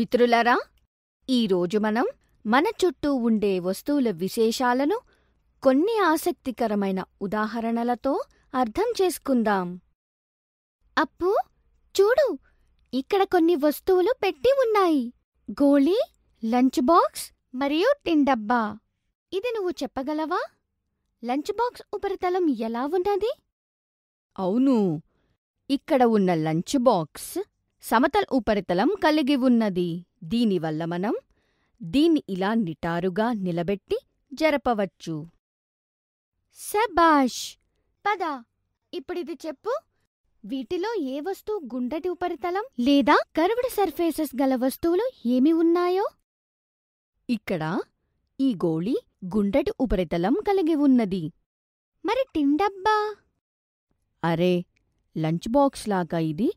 మిత్రులారా ఈరోజు మనం మన చుట్టూ ఉండే వస్తువుల విశేషాలను కొన్ని ఆసక్తికరమైన ఉదాహరణలతో అర్థం చేసుకుందాం. అప్పు చూడు ఇక్కడ కొన్ని వస్తువులు పెట్టి ఉన్నాయి. గోళీ లంచ్ బాక్స్ మరియు టిండబ్బా ఇది నువ్వు చెప్పగలవా? లంచ్ బాక్స్ ఉపరితలం ఎలా ఉన్నది అవును ఇక్కడ ఉన్న లంచ్ బాక్స్ సమతల్ ఉపరితలం కలిగి ఉన్నది. దీనివల్ల మనం దీన్ని ఇలా నిటారుగా నిలబెట్టి జరపవచ్చు. శబాష్ పద ఇప్పుడిది చెప్పు. వీటిలో ఏ వస్తువు గుండ్రటి ఉపరితలం లేదా కర్వ్డ్ సర్ఫేసెస్ గల వస్తువులు ఏమి ఉన్నాయో? ఇక్కడ ఈ గోళీ గుండ్రటి ఉపరితలం కలిగి ఉన్నది. మరి టిండబ్బా అరే లంచ్ బాక్స్ లాగా ఇది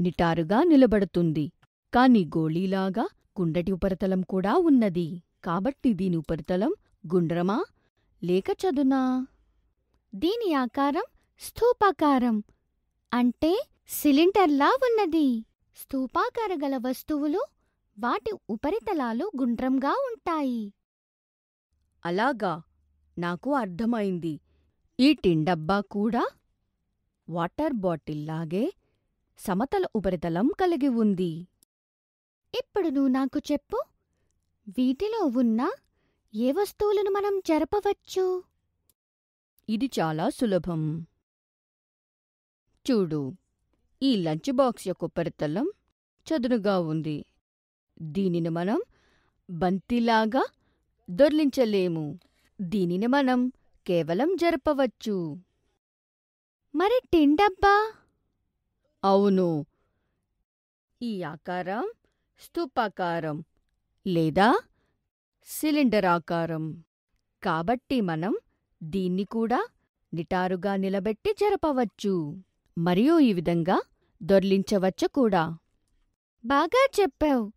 నిటారుగా నిలబడుతుంది. కాని గోళీలాగా గుండటి ఉపరితలం కూడా ఉన్నది. కాబట్టి దీని ఉపరితలం గుండ్రమా? లేక చదునా? దీని ఆకారం స్థూపాకారం. అంటే సిలిండర్లా ఉన్నది. స్థూపాకార గల వస్తువులు వాటి ఉపరితలాలు గుండ్రంగా ఉంటాయి. అలాగా. నాకు అర్థమైంది. ఈ టిండబ్బా కూడా వాటర్ బాటిల్లాగే సమతల ఉపరితలం కలిగి ఉంది. ఇప్పుడు నువ్వు నాకు చెప్పు. వీటిలో ఉన్న ఏ వస్తువులను మనం జరపవచ్చు? ఇది చాలా సులభం. చూడు ఈ లంచ్ బాక్స్ యొక్క ఉపరితలం చదునుగా ఉంది. దీనిని మనం బంతిలాగా దొర్లించలేము. దీనిని మనం కేవలం జరపవచ్చు. మరి టిండబ్బా అవును. ఈ ఆకారం స్థూపాకారం లేదా సిలిండర్ ఆకారం కాబట్టి మనం దీన్ని కూడా నిటారుగా నిలబెట్టి జరపవచ్చు మరియు ఈ విధంగా దొర్లించవచ్చు కూడా. బాగా చెప్పావు.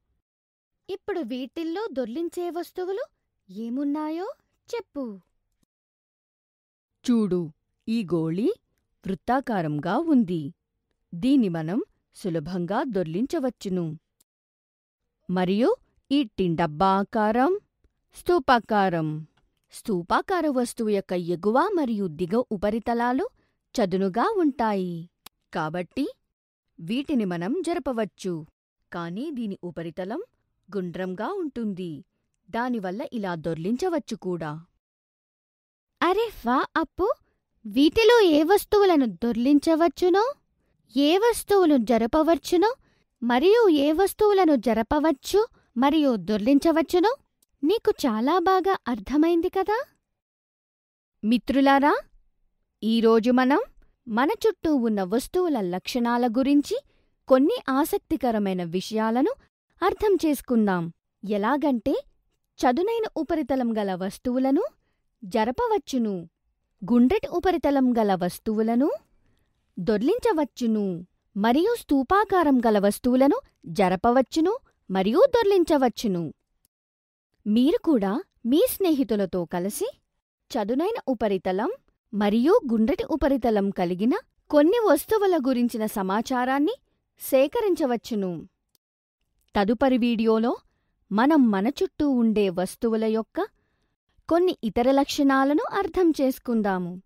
ఇప్పుడు వీటిల్లో దొర్లించే వస్తువులు ఏమున్నాయో చెప్పు. చూడు ఈ గోళీ వృత్తాకారంగా ఉంది. దీన్ని మనం సులభంగా దొర్లించవచ్చును. మరియు ఈ టిండబ్బా ఆకారం స్తూపాకారం స్తూపాకార వస్తువు యొక్క ఎగువ మరియు దిగువ ఉపరితలాలు చదునుగా ఉంటాయి. కాబట్టి వీటిని మనం జరపవచ్చు. కాని దీని ఉపరితలం గుండ్రంగా ఉంటుంది. దానివల్ల ఇలా దొర్లించవచ్చు కూడా. అరే ఫా అప్పు! వీటిలో ఏ వస్తువులను దొర్లించవచ్చునో? ఏ వస్తువులు జరపవచ్చునో? మరియు ఏ వస్తువులను జరపవచ్చు మరియు దొర్లించవచ్చునో? నీకు చాలా బాగా అర్థమైంది కదా? మిత్రులారా ఈరోజు మనం మన చుట్టూ ఉన్న వస్తువుల లక్షణాల గురించి కొన్ని ఆసక్తికరమైన విషయాలను అర్థం చేసుకుందాం. ఎలాగంటే చదునైన ఉపరితలం గల వస్తువులను జరపవచ్చును. గుండ్రటి ఉపరితలం గల వస్తువులను దొర్లించవచ్చును. మరియు స్తూపాకారం గల వస్తువులను జరపవచ్చును మరియు దొర్లించవచ్చును. మీరు కూడా మీ స్నేహితులతో కలిసి చదునైన ఉపరితలం మరియు గుండ్రటి ఉపరితలం కలిగిన కొన్ని వస్తువుల గురించిన సమాచారాన్ని సేకరించవచ్చును. తదుపరి వీడియోలో మనం మన చుట్టూ ఉండే వస్తువుల యొక్క కొన్ని ఇతర లక్షణాలను అర్థం చేసుకుందాము.